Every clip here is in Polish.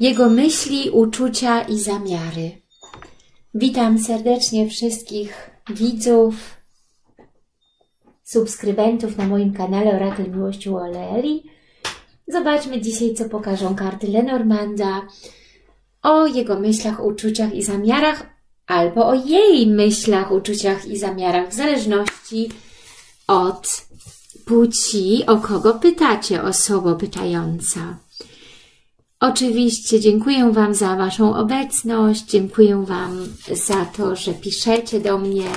jego myśli, uczucia i zamiary. Witam serdecznie wszystkich widzów, subskrybentów na moim kanale Orakel Miłości Oleeli. Zobaczmy dzisiaj, co pokażą karty Lenormanda o jego myślach, uczuciach i zamiarach, albo o jej myślach, uczuciach i zamiarach, w zależności od płci, o kogo pytacie, osoba pytająca. Oczywiście dziękuję Wam za Waszą obecność, dziękuję Wam za to, że piszecie do mnie,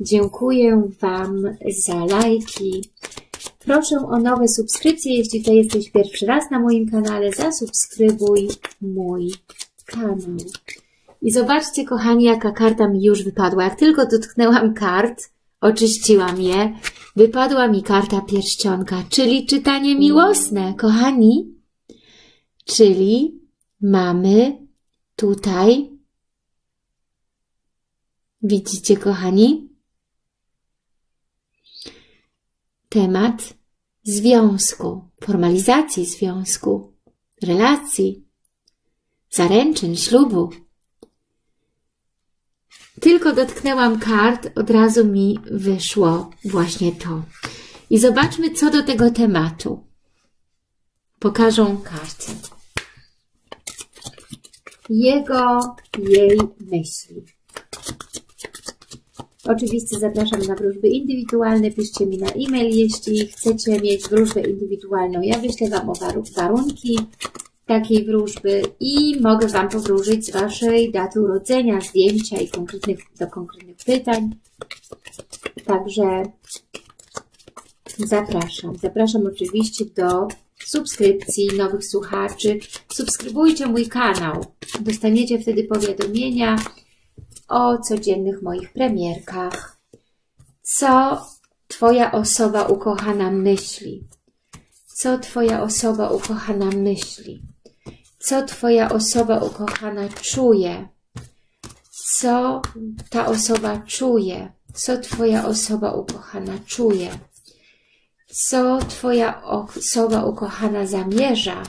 dziękuję Wam za lajki. Proszę o nowe subskrypcje, jeśli to jesteś pierwszy raz na moim kanale, zasubskrybuj mój kanał. I zobaczcie, kochani, jaka karta mi już wypadła. Jak tylko dotknęłam kart, oczyściłam je, wypadła mi karta pierścionka, czyli czytanie miłosne, kochani. Czyli mamy tutaj, widzicie kochani, temat związku, formalizacji związku, relacji, zaręczyn, ślubu. Tylko dotknęłam kart, od razu mi wyszło właśnie to. I zobaczmy, co do tego tematu pokażą karty. Jego, jej myśli. Oczywiście zapraszam na wróżby indywidualne. Piszcie mi na e-mail, jeśli chcecie mieć wróżbę indywidualną. Ja wyślę Wam o warunki takiej wróżby i mogę Wam powróżyć z Waszej daty urodzenia, zdjęcia i konkretnych, do konkretnych pytań. Także zapraszam. Zapraszam oczywiście do subskrypcji, nowych słuchaczy. Subskrybujcie mój kanał. Dostaniecie wtedy powiadomienia o codziennych moich premierkach. Co Twoja osoba ukochana myśli? Co Twoja osoba ukochana myśli? Co Twoja osoba ukochana czuje? Co ta osoba czuje? Co Twoja osoba ukochana czuje? Co Twoja osoba ukochana zamierza?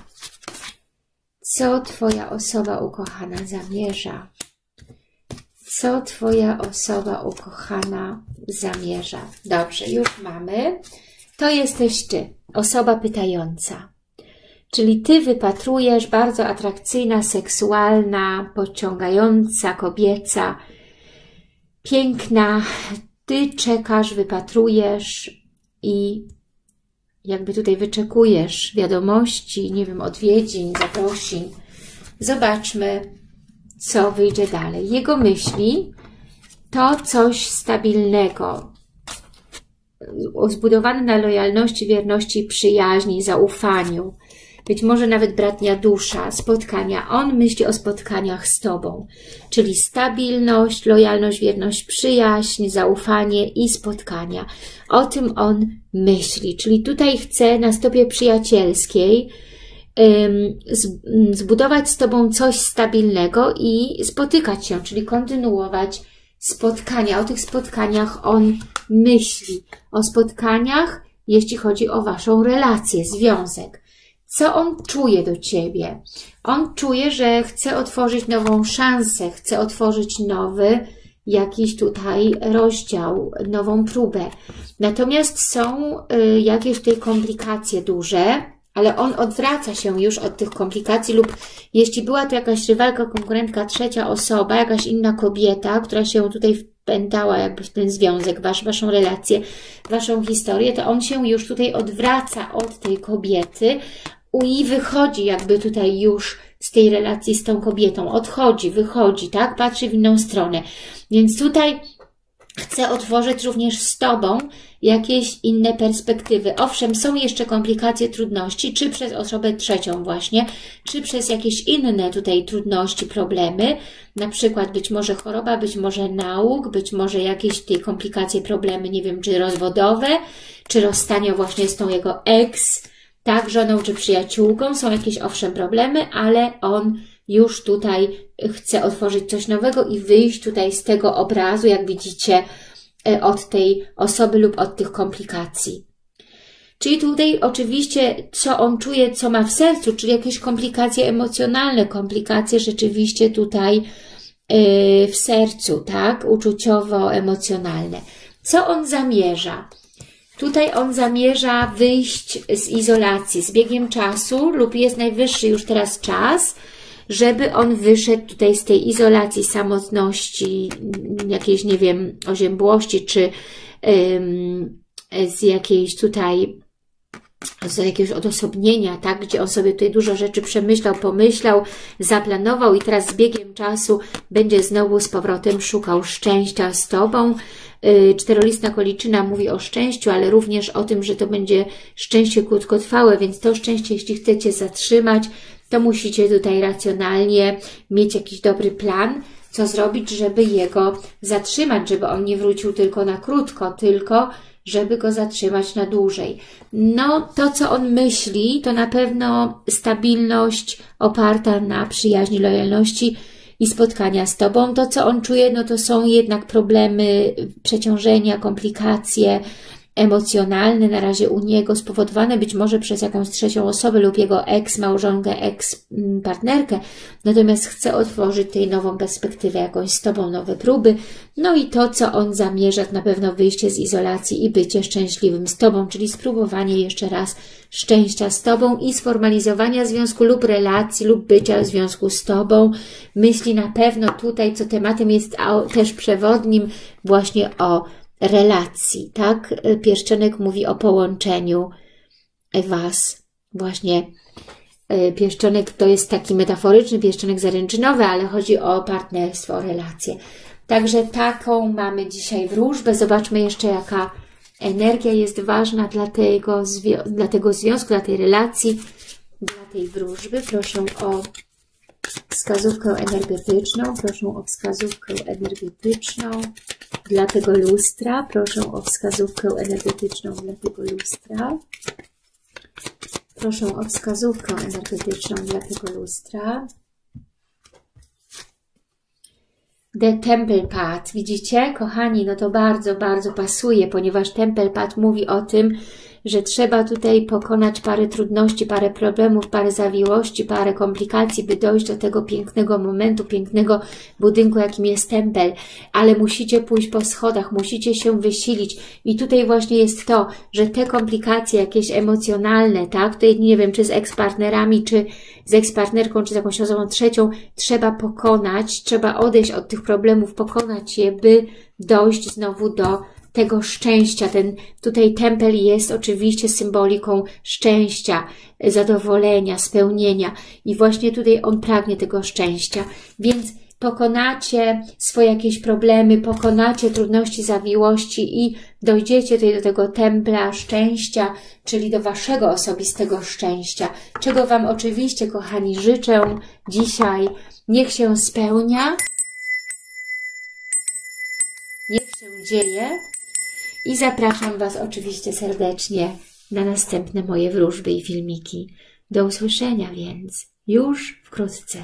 Co Twoja osoba ukochana zamierza? Co Twoja osoba ukochana zamierza? Dobrze, już mamy. To jesteś Ty, osoba pytająca. Czyli Ty wypatrujesz bardzo atrakcyjna, seksualna, pociągająca, kobieca, piękna. Ty czekasz, wypatrujesz i jakby tutaj wyczekujesz wiadomości, nie wiem, odwiedzin, zaprosin. Zobaczmy, co wyjdzie dalej. Jego myśli to coś stabilnego, zbudowane na lojalności, wierności, przyjaźni, zaufaniu, być może nawet bratnia dusza, spotkania. On myśli o spotkaniach z Tobą, czyli stabilność, lojalność, wierność, przyjaźń, zaufanie i spotkania. O tym on myśli, czyli tutaj chce na stopie przyjacielskiej zbudować z Tobą coś stabilnego i spotykać się, czyli kontynuować spotkania. O tych spotkaniach on myśli. O spotkaniach, jeśli chodzi o Waszą relację, związek co on czuje do Ciebie. On czuje, że chce otworzyć nową szansę, chce otworzyć nowy jakiś tutaj rozdział, nową próbę. Natomiast są y, jakieś tutaj komplikacje duże, ale on odwraca się już od tych komplikacji lub jeśli była to jakaś rywalka, konkurentka, trzecia osoba, jakaś inna kobieta, która się tutaj wpętała jakby w ten związek, wasz, waszą relację, waszą historię, to on się już tutaj odwraca od tej kobiety, i wychodzi jakby tutaj już z tej relacji z tą kobietą, odchodzi, wychodzi, tak, patrzy w inną stronę. Więc tutaj chcę otworzyć również z Tobą jakieś inne perspektywy. Owszem, są jeszcze komplikacje, trudności, czy przez osobę trzecią właśnie, czy przez jakieś inne tutaj trudności, problemy, na przykład być może choroba, być może nauk, być może jakieś tej komplikacje, problemy, nie wiem, czy rozwodowe, czy rozstania właśnie z tą jego ex, tak, żoną czy przyjaciółką, są jakieś owszem problemy, ale on już tutaj chce otworzyć coś nowego i wyjść tutaj z tego obrazu, jak widzicie, e, od tej osoby lub od tych komplikacji. Czyli tutaj oczywiście, co on czuje, co ma w sercu, czyli jakieś komplikacje emocjonalne, komplikacje rzeczywiście tutaj yy, w sercu, tak? Uczuciowo-emocjonalne. Co on zamierza? Tutaj on zamierza wyjść z izolacji. Z biegiem czasu lub jest najwyższy już teraz czas, żeby on wyszedł tutaj z tej izolacji, samotności, jakiejś, nie wiem, oziębłości, czy ym, z jakiejś tutaj z jakiegoś odosobnienia, tak, gdzie on sobie tutaj dużo rzeczy przemyślał, pomyślał, zaplanował i teraz z biegiem czasu będzie znowu z powrotem szukał szczęścia z Tobą. Y, czterolistna koliczyna mówi o szczęściu, ale również o tym, że to będzie szczęście krótkotrwałe, więc to szczęście, jeśli chcecie zatrzymać, to musicie tutaj racjonalnie mieć jakiś dobry plan, co zrobić, żeby jego zatrzymać, żeby on nie wrócił tylko na krótko, tylko żeby go zatrzymać na dłużej. No, to co on myśli, to na pewno stabilność oparta na przyjaźni, lojalności i spotkania z Tobą. To, co on czuje, no to są jednak problemy, przeciążenia, komplikacje, emocjonalne na razie u niego, spowodowane być może przez jakąś trzecią osobę lub jego ex-małżonkę, ex-partnerkę, natomiast chce otworzyć tej nową perspektywę jakąś z Tobą, nowe próby, no i to, co on zamierza, to na pewno wyjście z izolacji i bycie szczęśliwym z Tobą, czyli spróbowanie jeszcze raz szczęścia z Tobą i sformalizowania związku lub relacji lub bycia w związku z Tobą. Myśli na pewno tutaj, co tematem jest też przewodnim, właśnie o relacji, tak? Pieszczonek mówi o połączeniu Was. Właśnie e, pieszczonek to jest taki metaforyczny pieszczonek zaręczynowy, ale chodzi o partnerstwo, o relacje. Także taką mamy dzisiaj wróżbę. Zobaczmy jeszcze, jaka energia jest ważna dla tego, dla tego związku, dla tej relacji, dla tej wróżby. Proszę o wskazówkę energetyczną. Proszę o wskazówkę energetyczną dla tego lustra. Proszę o wskazówkę energetyczną dla tego lustra. Proszę o wskazówkę energetyczną dla tego lustra. The Temple Path. Widzicie, kochani, no to bardzo, bardzo pasuje, ponieważ Temple Path mówi o tym, że trzeba tutaj pokonać parę trudności, parę problemów, parę zawiłości, parę komplikacji, by dojść do tego pięknego momentu, pięknego budynku, jakim jest tempel, ale musicie pójść po schodach, musicie się wysilić. I tutaj właśnie jest to, że te komplikacje jakieś emocjonalne, tak, tutaj nie wiem, czy z ekspartnerami, czy z ekspartnerką, czy z jakąś osobą trzecią, trzeba pokonać, trzeba odejść od tych problemów, pokonać je, by dojść znowu do tego szczęścia. Ten tutaj tempel jest oczywiście symboliką szczęścia, zadowolenia, spełnienia i właśnie tutaj on pragnie tego szczęścia. Więc pokonacie swoje jakieś problemy, pokonacie trudności, zawiłości i dojdziecie tutaj do tego templa szczęścia, czyli do Waszego osobistego szczęścia, czego Wam oczywiście, kochani, życzę dzisiaj. Niech się spełnia, niech się dzieje i zapraszam Was oczywiście serdecznie na następne moje wróżby i filmiki. Do usłyszenia więc już wkrótce.